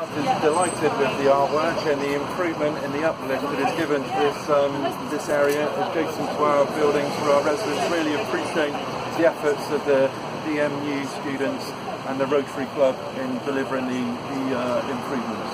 is delighted with the artwork and the improvement and the uplift that is given to this um, this area adjacent to our buildings for our residents. Really appreciate the efforts of the DMU students and the Rotary Club in delivering the, the uh, improvements.